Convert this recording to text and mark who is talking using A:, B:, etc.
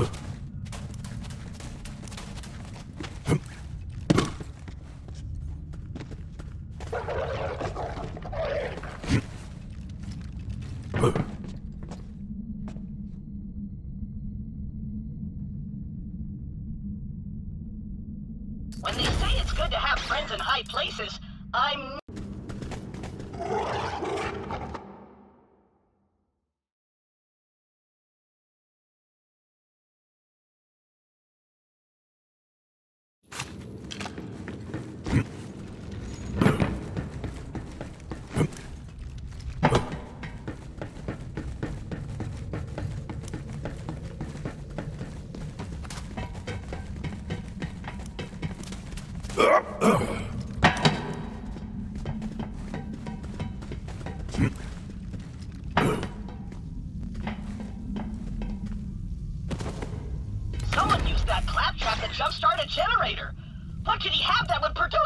A: When they say it's good to have friends in high places, I'm... Someone used that claptrap to jumpstart a generator. What could he have that would produce